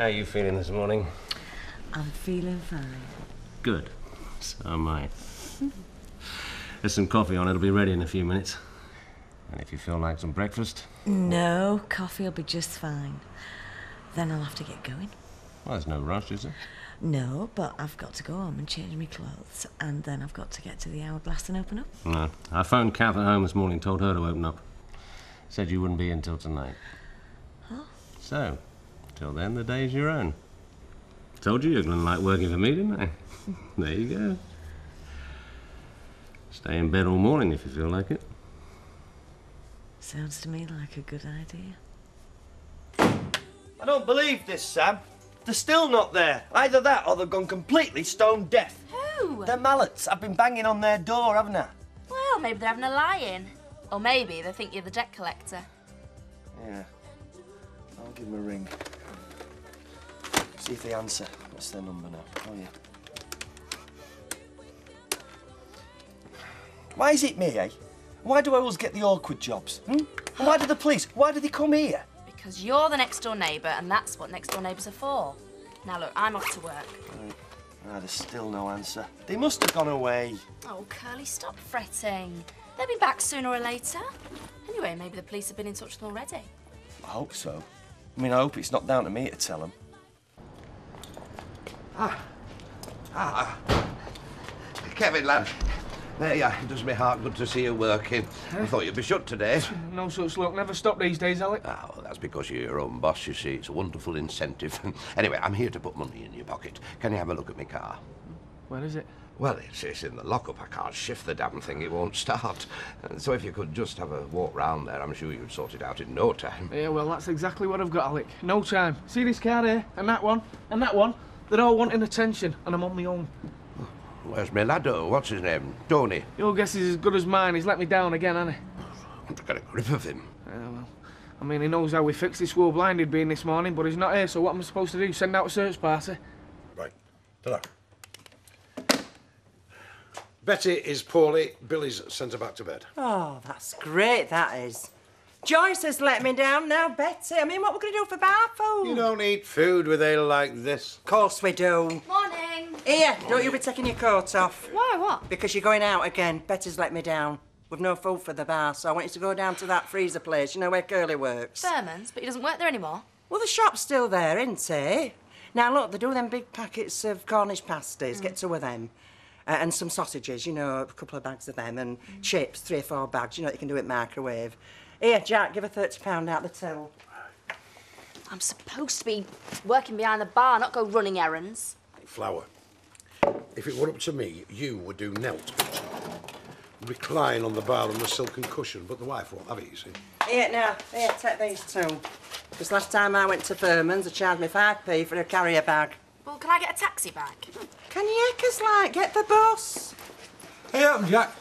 How are you feeling this morning? I'm feeling fine. Good. So am I. There's some coffee on. It'll be ready in a few minutes. And if you feel like some breakfast, No, coffee will be just fine. Then I'll have to get going. well, there's no rush, is there? No, but I've got to go home and change my clothes, and then I've got to get to the hourglass and open up. No. I phoned Kath at home this morning, told her to open up. Said you wouldn't be in till tonight. Huh? So, till then, the day's your own. Told you you're going to like working for me, didn't I? there you go. Stay in bed all morning if you feel like it. Sounds to me like a good idea. I don't believe this, Sam. They're still not there. Either that or they've gone completely stone deaf. Who? They're Malletts. I've been banging on their door, haven't I? Well, maybe they're having a lie-in. Or maybe they think you're the debt collector. Yeah. I'll give them a ring. See if they answer. What's their number now? Oh, yeah. Why is it me, eh? Why do I always get the awkward jobs? Hmm? And why do the police? Why do they come here? Because you're the next door neighbour, and that's what next door neighbours are for. Now look, I'm off to work. Ah, there's still no answer. They must have gone away. Oh, Curly, stop fretting. They'll be back sooner or later. Anyway, maybe the police have been in touch with them already. I hope so. I mean, I hope it's not down to me to tell them. Kevin, lad. There you are. It does me heart good to see you working. I thought you'd be shut today. No such luck. Never stop these days, Alec. Ah, well, that's because you're your own boss, you see. It's a wonderful incentive. anyway, I'm here to put money in your pocket. Can you have a look at my car? Where is it? Well, it's, it's in the lockup. I can't shift the damn thing. It won't start. So if you could just have a walk round there, I'm sure you'd sort it out in no time. Yeah, well, that's exactly what I've got, Alec. No time. See this car here, and that one, and that one? They're all wanting attention, and I'm on my own. Where's my laddo? What's his name? Tony. Your guess is as good as mine. He's let me down again, hasn't he? I want to get a grip of him. Yeah, well, I mean, he knows how we fixed this war blinded being this morning, but he's not here, so what am I supposed to do? Send out a search party? Right. Ta-ra. Betty is poorly. Billy's sent her back to bed. Oh, that's great, that is. Joyce has let me down now, Betty. I mean, what we're going to do for bar food? You don't eat food with ale like this. Of course we do. Morning. Here, don't you be taking your coat off. Why, what? Because you're going out again. Betty's let me down. With no food for the bar, so I want you to go down to that freezer place, you know where Curly works. Firman's, but he doesn't work there anymore. Well, the shop's still there, isn't it? Now, look, they do them big packets of Cornish pasties. Get two of them. Uh, and some sausages, you know, a couple of bags of them. And chips, three or four bags. You know, you can do it microwave. Here, Jack, give her £30 out the till. I'm supposed to be working behind the bar, not go running errands. Flour. If it were up to me, you would do knelt. Recline on the bar on the silken cushion, but the wife won't have it, you see. Here, now, here, take these two. Because last time I went to Firman's, they charged me 5p for a carrier bag. Well, can I get a taxi back? Can you heckers like get the bus? Hey up, Jack.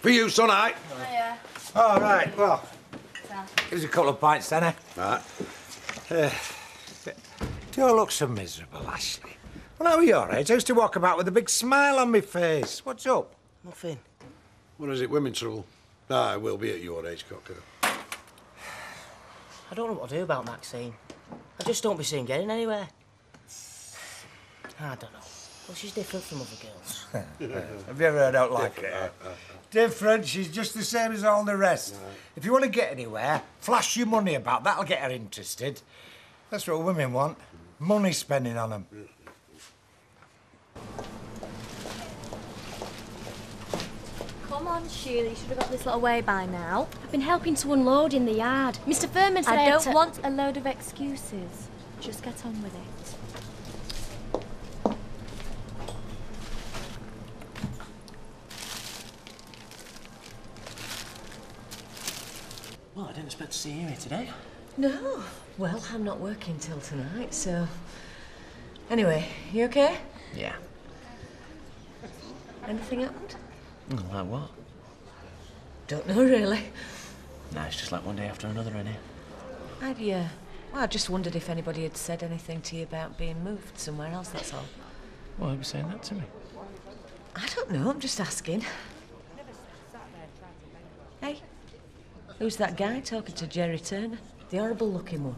For you, son, I. Yeah. All right, well, give us a couple of pints then, eh? Right. Do you all look so miserable, Ashley? Well, how are your age? I used to walk about with a big smile on my face. What's up? Nothing. What is it, women's trouble? Ah, I will be at your age, cocker. I don't know what to do about Maxine. I just don't be seen getting anywhere. I don't know. Well, she's different from other girls. Have you ever heard out like her? Different. She's just the same as all the rest. If you want to get anywhere, flash your money about. That'll get her interested. That's what women want. Money spending on them. Come on, Sheila, you should have got this lot away by now. I've been helping to unload in the yard. Mr. Firman said I I, don't to- want a load of excuses. Just get on with it. Well, I didn't expect to see you here today. No. Well, I'm not working till tonight, so. Anyway, you okay? Yeah. Anything happened? Mm, Like what? Don't know really. No, it's just like one day after another in here. I'd, yeah. Well, I just wondered if anybody had said anything to you about being moved somewhere else, that's all. Why are you saying that to me? I don't know, I'm just asking. Who's that guy talking to Jerry Turner? The horrible looking one.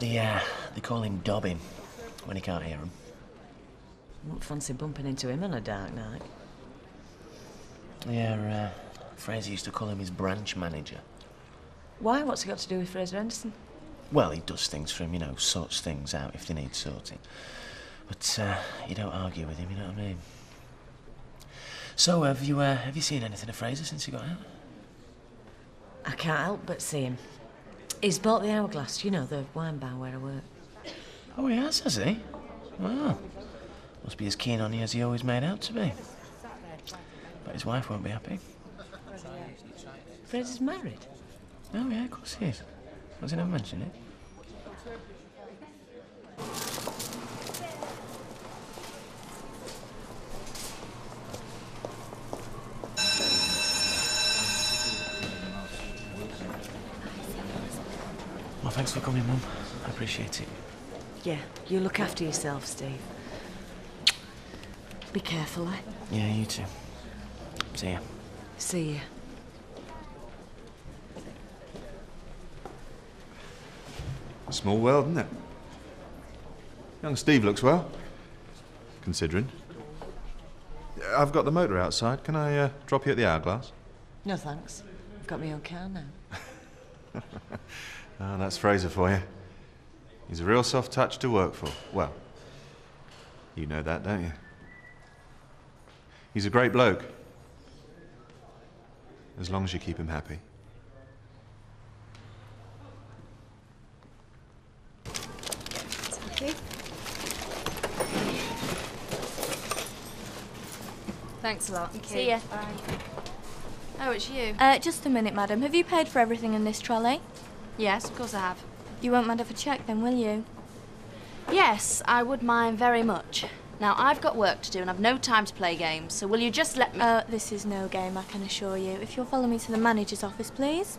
The, uh, They call him Dobbin when he can't hear 'em. Wouldn't fancy bumping into him on a dark night. Yeah, uh, Fraser used to call him his branch manager. Why? What's he got to do with Fraser Henderson? Well, he does things for him, you know, sorts things out if they need sorting. But uh, you don't argue with him, you know what I mean? So, have you uh, have you seen anything of Fraser since he got out? I can't help but see him. He's bought the hourglass, you know, the wine bar where I work. Oh, he has, has he? Well, must be as keen on you as he always made out to be. But his wife won't be happy. Fraser's married. Oh, yeah, of course he is. Has he never mentioned it? Thanks for coming, Mum. I appreciate it. Yeah, you look after yourself, Steve. Be careful, eh? Yeah, you too. See ya. See you. Small world, isn't it? Young Steve looks well, considering. I've got the motor outside. Can I uh, drop you at the hourglass? No thanks. I've got my own car now. Ah, that's Fraser for you. He's a real soft touch to work for. Well, you know that, don't you? He's a great bloke. As long as you keep him happy. Thank you. Thanks a lot. See ya. Bye. Oh, it's you. Uh, just a minute, madam. Have you paid for everything in this trolley? Yes, of course I have. You won't mind if I check then, will you? Yes, I would mind very much. Now, I've got work to do and I've no time to play games, so will you just let me. Uh, this is no game, I can assure you. If you'll follow me to the manager's office, please.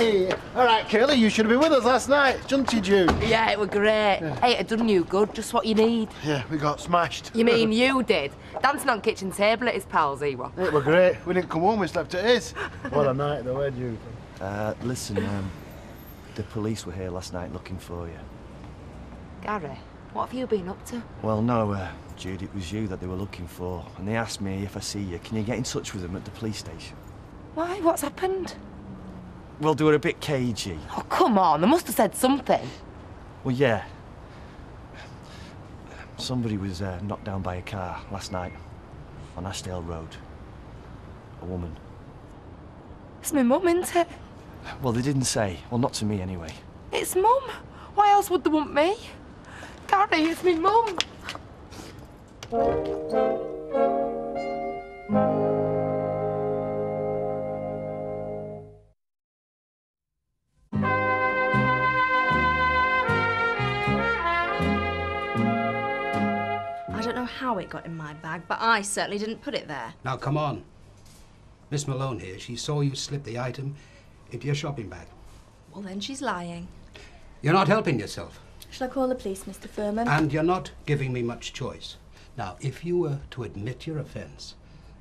Hey, all right, Curly, you should have been with us last night, shouldn't you, Jude? Yeah, it were great. Hey, it done you good, just what you need. Yeah, we got smashed. You mean you did? Dancing on kitchen table at his pals, he were. It were great. We didn't come home, we slept at his. What a night, though, eh, Jude? Uh, listen, um, the police were here last night looking for you. Gary, what have you been up to? Well, no, uh, Jude, it was you that they were looking for, and they asked me if I see you, can you get in touch with them at the police station? Why, what's happened? Well, do were a bit cagey. Oh, come on, they must have said something. Well, yeah. Somebody was uh, knocked down by a car last night on Ashdale Road. A woman. It's my mum, isn't it? Well, they didn't say. Well, not to me anyway. It's mum. Why else would they want me? Gary, it's my mum. How it got in my bag, but I certainly didn't put it there. Now, come on. Miss Malone here, she saw you slip the item into your shopping bag. Well, then she's lying. You're not helping yourself, Shall I call the police, Mr. Firman? and you're not giving me much choice. Now, if you were to admit your offence,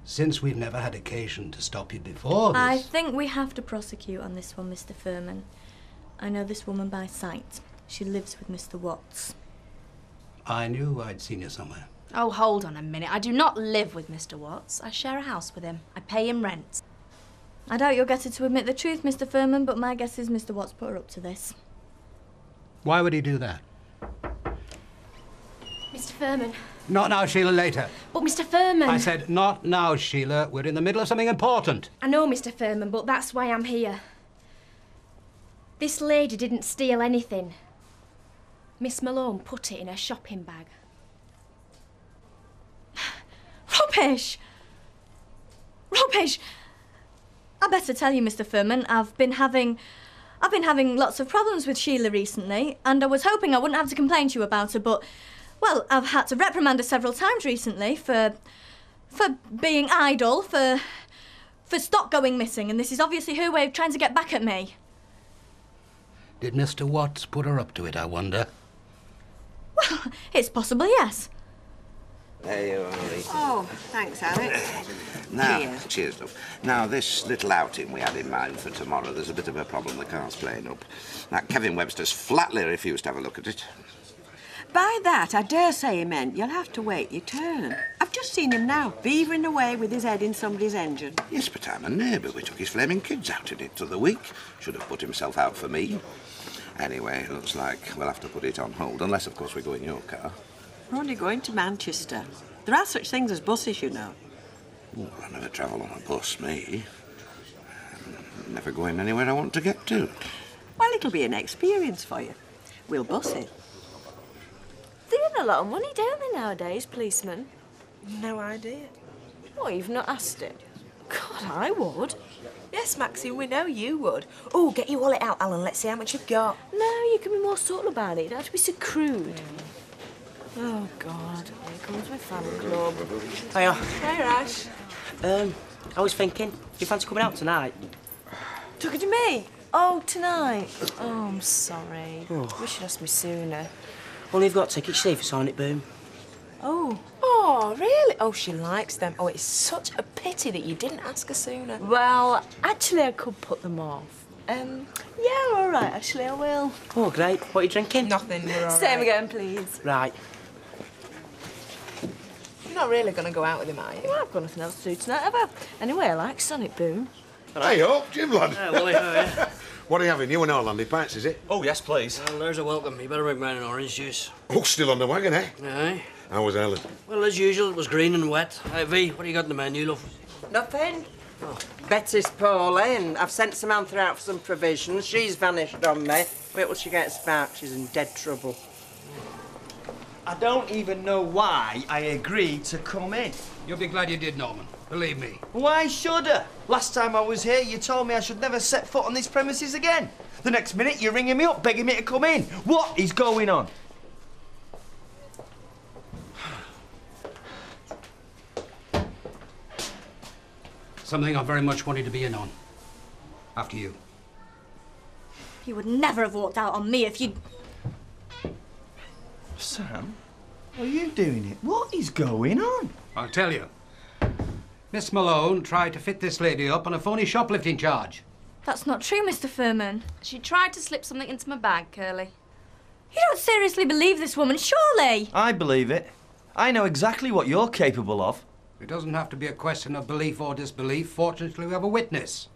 since we've never had occasion to stop you before this... I think we have to prosecute on this one, Mr. Firman. I know this woman by sight. She lives with Mr. Watts. I knew I'd seen you somewhere. Oh, hold on a minute. I do not live with Mr. Watts. I share a house with him. I pay him rent. I doubt you'll get her to admit the truth, Mr. Firman, but my guess is Mr. Watts put her up to this. Why would he do that? Mr. Firman. Not now, Sheila, later. But Mr. Firman. I said, not now, Sheila. We're in the middle of something important. I know, Mr. Firman, but that's why I'm here. This lady didn't steal anything. Miss Malone put it in her shopping bag. Rubbish! Rubbish! I better tell you, Mr. Firman, I've been having. I've been having lots of problems with Sheila recently, and I was hoping I wouldn't have to complain to you about her, but. Well, I've had to reprimand her several times recently for. for being idle, for. for stock going missing, and this is obviously her way of trying to get back at me. Did Mr. Watts put her up to it, I wonder? Well, it's possible, yes. There you are. Oh, thanks, Alex. Now, Cheers. cheers, love. Now, this little outing we had in mind for tomorrow, there's a bit of a problem. The car's playing up. Now, Kevin Webster's flatly refused to have a look at it. By that, I dare say he meant you'll have to wait your turn. I've just seen him now, beavering away with his head in somebody's engine. Yes, but I'm a neighbour. We took his flaming kids out in it to the week. Should have put himself out for me. Anyway, looks like we'll have to put it on hold, unless, of course, we go in your car. We're only going to Manchester. There are such things as buses, you know. Oh, I never travel on a bus, me. I'm never going anywhere I want to get to. Well, it'll be an experience for you. We'll bus it. They earn a lot of money, don't they, nowadays, policemen? No idea. What, you've not asked it? God, I would. Yes, Maxine, we know you would. Oh, get your wallet out, Alan. Let's see how much you've got. No, you can be more subtle about it. You don't have to be so crude. Oh, God. Here comes my fan club. Hiya. Hey, Rash. Um, I was thinking, you fancy coming out tonight? Talking to me? Oh, tonight. Oh, I'm sorry. Oh. We should asked me sooner. Only you've got tickets, see if it's on it, boom. Oh. Oh, really? Oh, she likes them. Oh, it's such a pity that you didn't ask her sooner. Well, actually, I could put them off. Um, yeah, all right, actually, I will. Oh, great. What are you drinking? Nothing, we're all Same again, please. Right. You're not really going to go out with him, are you? Well, I've got nothing else to do tonight, have I? Anyway, I like Sonic Boom. Hey up, Jim lad. Hey, Willie, how are you? what are you having? You and Orlandy pints, is it? Oh, yes, please. Well, there's a welcome. You better bring mine an orange juice. Oh, still on the wagon, eh? Aye. How was Ellen? Well, as usual, it was green and wet. Hey, V, what do you got in the menu, love? Nothing. Betty's poorly, and I've sent Samantha out for some provisions. She's vanished on me. Wait till she gets back. She's in dead trouble. I don't even know why I agreed to come in. You'll be glad you did, Norman. Believe me. Why should I? Last time I was here, you told me I should never set foot on these premises again. The next minute, you're ringing me up, begging me to come in. What is going on? Something I very much wanted to be in on. After you. You would never have walked out on me if you'd. Sam, are you doing it? What is going on? I'll tell you. Miss Malone tried to fit this lady up on a phony shoplifting charge. That's not true, Mr. Firman. She tried to slip something into my bag, Curly. You don't seriously believe this woman, surely? I believe it. I know exactly what you're capable of. It doesn't have to be a question of belief or disbelief. Fortunately, we have a witness.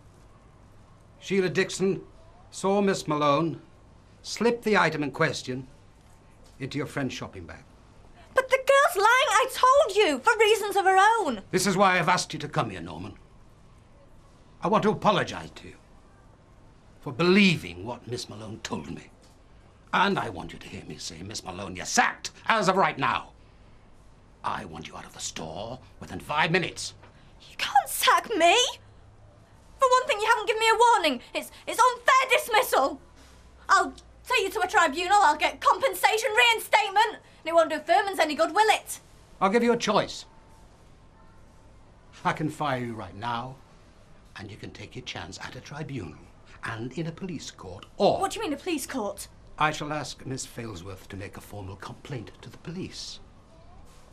Sheila Dixon saw Miss Malone slip the item in question into your friend's shopping bag. But the girl's lying, I told you, for reasons of her own. This is why I've asked you to come here, Norman. I want to apologize to you for believing what Miss Malone told me. And I want you to hear me say, Miss Malone, you're sacked as of right now. I want you out of the store within five minutes. You can't sack me. For one thing, you haven't given me a warning. It's, it's unfair dismissal. I'll take you to a tribunal, I'll get compensation reinstatement, and it won't do Firman's any good, will it? I'll give you a choice. I can fire you right now, and you can take your chance at a tribunal and in a police court, or What do you mean, a police court? I shall ask Miss Failsworth to make a formal complaint to the police.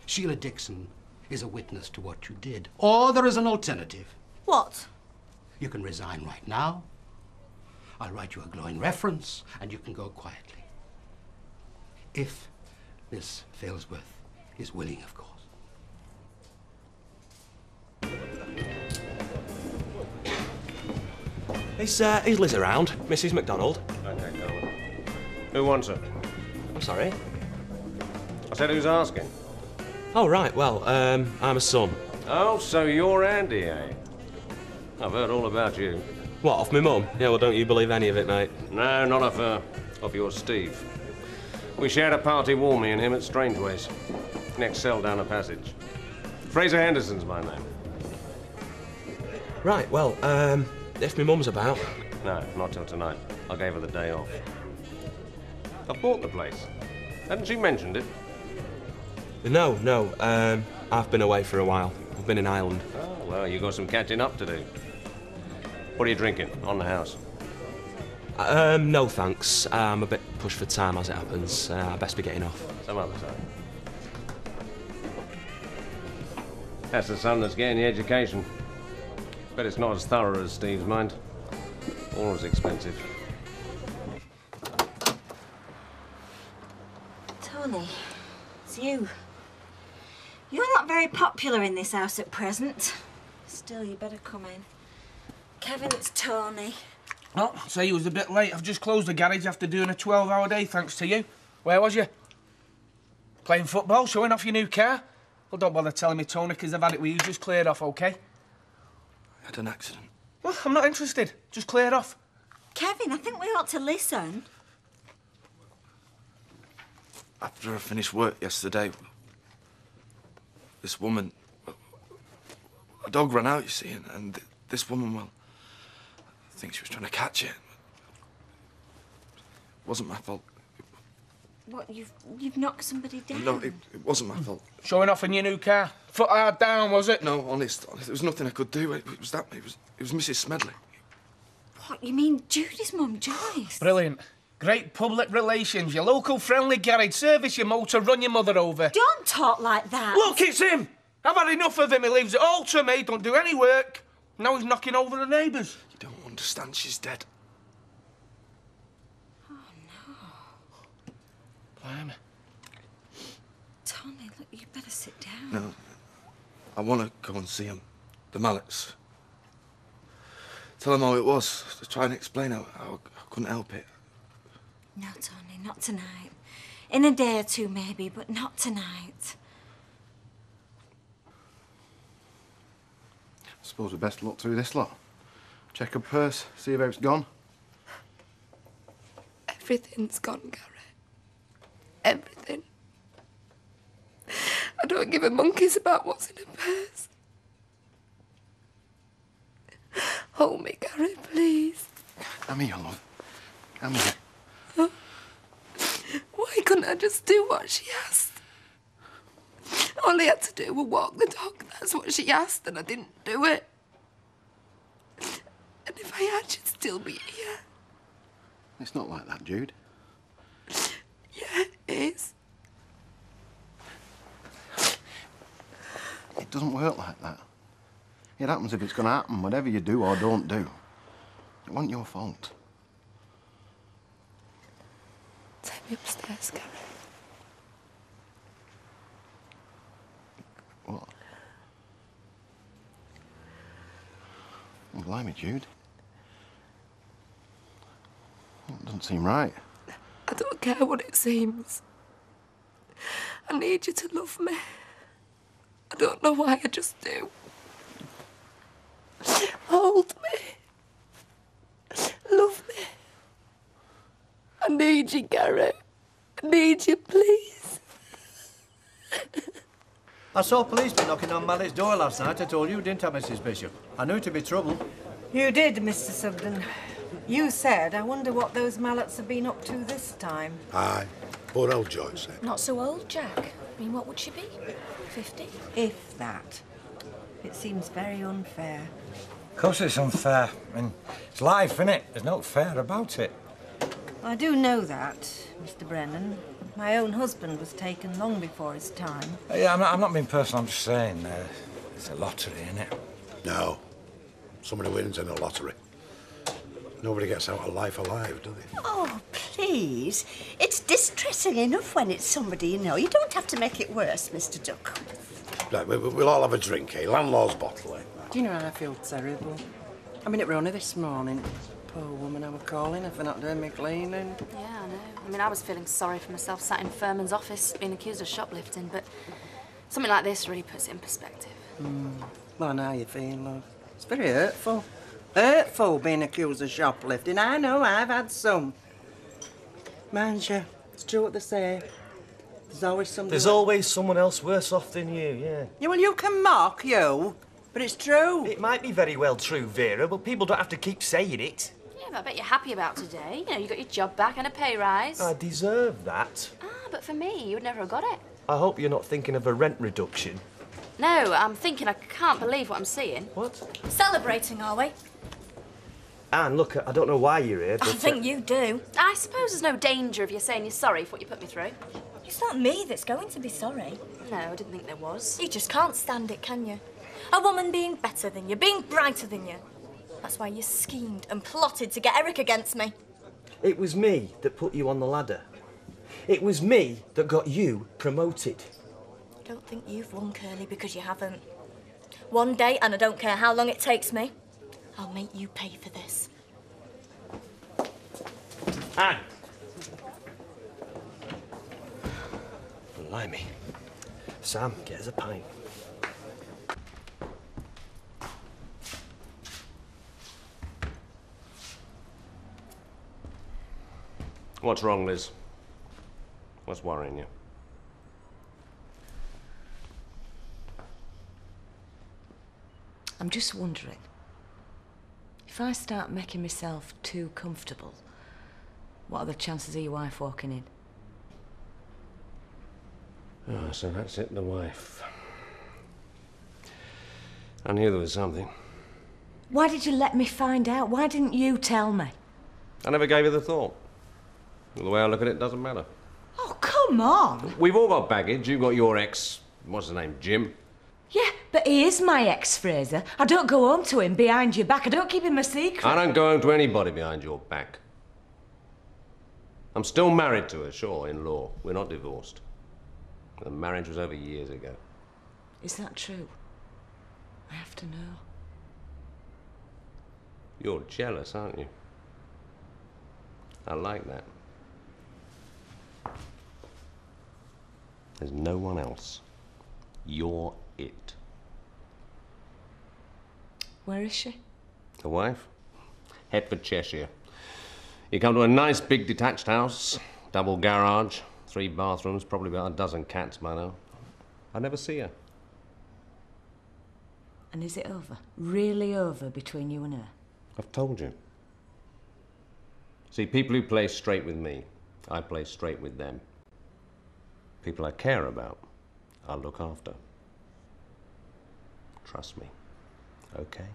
Sheila Dixon is a witness to what you did. Or there is an alternative. What? You can resign right now. I'll write you a glowing reference, and you can go quietly. If Miss Failsworth is willing, of course. Is, uh, is Liz around? Mrs. McDonald? Okay, darling. Who wants her? I'm sorry? I said who's asking. Oh, right, well, um, I'm a son. Oh, so you're Andy, eh? I've heard all about you. What, off my mum? Yeah, well, don't you believe any of it, mate? No, not off her. Off your Steve. We shared a party wall, me and him at Strangeways. Next cell down the passage. Fraser Henderson's my name. Right, well, um, if my mum's about. No, not till tonight. I gave her the day off. I've bought the place. Hadn't she mentioned it? No, no, um, I've been away for a while. I've been in Ireland. Oh, well, you got some catching up to do. What are you drinking? On the house? Um, no thanks. I'm a bit pushed for time as it happens. Uh, I best be getting off. Some other time. That's the son that's getting the education. But it's not as thorough as Steve's mind. Or as expensive. Tony, it's you. You're not very popular in this house at present. Still, you better come in. Kevin, it's Tony. Oh, say you was a bit late. I've just closed the garage after doing a 12-hour day, thanks to you. Where was you? Playing football, showing off your new car? Well, don't bother telling me, Tony, because I've had it with you. Just cleared off, OK? I had an accident. Well, I'm not interested. Just cleared off. Kevin, I think we ought to listen. After I finished work yesterday, this woman. A dog ran out, you see, and, and this woman, well, I think she was trying to catch it. It wasn't my fault. What, you've, you've knocked somebody down? No, it, it wasn't my fault. Showing off in your new car. Foot hard down, was it? No, honest, honest, there was nothing I could do. It, it was that. It was. It was Mrs. Smedley. What, you mean Judy's mum, Joyce? Brilliant. Great public relations. Your local friendly garage. Service your motor, run your mother over. Don't talk like that. Look, it's him! I've had enough of him. He leaves it all to me, don't do any work. Now he's knocking over the neighbours. Understand, she's dead. Oh, no. Blimey. Tony, look, you better sit down. No. I want to go and see him. The Malletts. Tell them how it was. To try and explain how, how I couldn't help it. No, Tony, not tonight. In a day or two, maybe, but not tonight. I suppose we best look through this lot. Check her purse, see if it's gone. Everything's gone, Gary. Everything. I don't give a monkey's about what's in a purse. Hold me, Gary, please. Come here, love. Come here. Why couldn't I just do what she asked? All I had to do was walk the dog. That's what she asked, and I didn't do it. And if I had, she'd still be here. It's not like that, Jude. Yeah, it is. It doesn't work like that. It happens if it's going to happen, whatever you do or don't do. It wasn't your fault. Take me upstairs, Gary. What? Well, blimey, Jude. It doesn't seem right. I don't care what it seems. I need you to love me. I don't know why, I just do. Hold me. Love me. I need you, Gary. I need you, please. I saw policemen knocking on Mallett's door last night. I told you, didn't I, Mrs. Bishop? I knew it'd be trouble. You did, Mr. Sugden. You said, I wonder what those Malletts have been up to this time. Aye. Poor old Joyce. eh? Not so old, Jack. I mean, what would she be? 50? If that. It seems very unfair. Of course it's unfair. I mean, it's life, isn't it? There's no fair about it. I do know that, Mr. Brennan. My own husband was taken long before his time. Uh, Yeah, I'm not, I'm not being personal, I'm just saying, uh, it's a lottery, isn't it? No. Somebody wins in a lottery. Nobody gets out of life alive, do they? Oh, please. It's distressing enough when it's somebody you know. You don't have to make it worse, Mr. Duck. Right, we, we'll all have a drink, eh? Landlord's bottle, eh? Do you know how I feel terrible? I mean, it were only this morning. Poor woman I were calling her for not doing me cleaning. Yeah, I know. I mean, I was feeling sorry for myself sat in Firman's office being accused of shoplifting, but something like this really puts it in perspective. Mm. Well, now you feel, love. It's very hurtful. Hurtful being accused of shoplifting. I know, I've had some. Mind you, it's true what they say. There's always somebody... There's always someone else worse off than you, yeah. Yeah, well, you can mock, you. But it's true. It might be very well true, Vera, but people don't have to keep saying it. Yeah, but I bet you're happy about today. You know, you got your job back and a pay rise. I deserve that. Ah, but for me, you would never have got it. I hope you're not thinking of a rent reduction. No, I'm thinking I can't believe what I'm seeing. What? Celebrating, are we? Anne, look, I don't know why you're here, but... I think uh, you do. I suppose there's no danger of you saying you're sorry for what you put me through. It's not me that's going to be sorry. No, I didn't think there was. You just can't stand it, can you? A woman being better than you, being brighter than you. That's why you schemed and plotted to get Eric against me. It was me that put you on the ladder. It was me that got you promoted. I don't think you've won, Curly, because you haven't. One day, and I don't care how long it takes me, I'll make you pay for this. Anne! Blimey. Sam, get us a pint. What's wrong, Liz? What's worrying you? I'm just wondering if I start making myself too comfortable, what are the chances of your wife walking in? Oh, so that's it, the wife. I knew there was something. Why did you let me find out? Why didn't you tell me? I never gave you the thought. Well, The way I look at it, doesn't matter. Oh, come on. We've all got baggage. You've got your ex. What's his name? Jim. But he is my ex, Fraser. I don't go home to him behind your back. I don't keep him a secret. I don't go home to anybody behind your back. I'm still married to her, sure, in law. We're not divorced. The marriage was over years ago. Is that true? I have to know. You're jealous, aren't you? I like that. There's no one else. You're it. Where is she? The wife? For Cheshire. You come to a nice big detached house, double garage, three bathrooms, probably about a dozen cats by now. I never see her. And is it over? Really over between you and her? I've told you. See, people who play straight with me, I play straight with them. People I care about, I'll look after. Trust me. Okay?